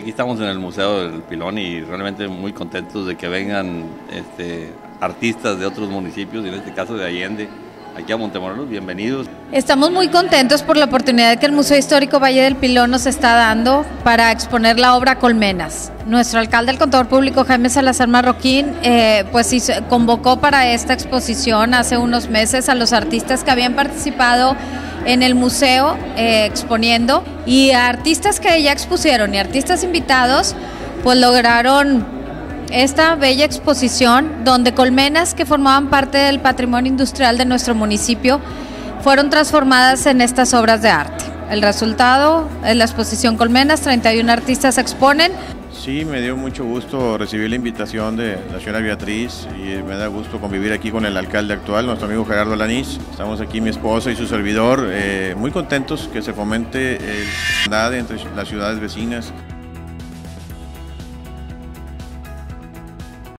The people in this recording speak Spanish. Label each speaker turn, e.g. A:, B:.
A: Aquí estamos en el Museo del Pilón y realmente muy contentos de que vengan este, artistas de otros municipios, y en este caso de Allende, aquí a Montemorelos. Bienvenidos.
B: Estamos muy contentos por la oportunidad que el Museo Histórico Valle del Pilón nos está dando para exponer la obra Colmenas. Nuestro alcalde, el contador público Jaime Salazar Marroquín, eh, pues convocó para esta exposición hace unos meses a los artistas que habían participado en el museo eh, exponiendo y artistas que ya expusieron y artistas invitados pues lograron esta bella exposición donde colmenas que formaban parte del patrimonio industrial de nuestro municipio fueron transformadas en estas obras de arte. El resultado es la exposición Colmenas, 31 artistas exponen,
C: Sí, me dio mucho gusto recibir la invitación de la señora Beatriz y me da gusto convivir aquí con el alcalde actual, nuestro amigo Gerardo Lanís. Estamos aquí mi esposa y su servidor, eh, muy contentos que se fomente el andad entre las ciudades vecinas.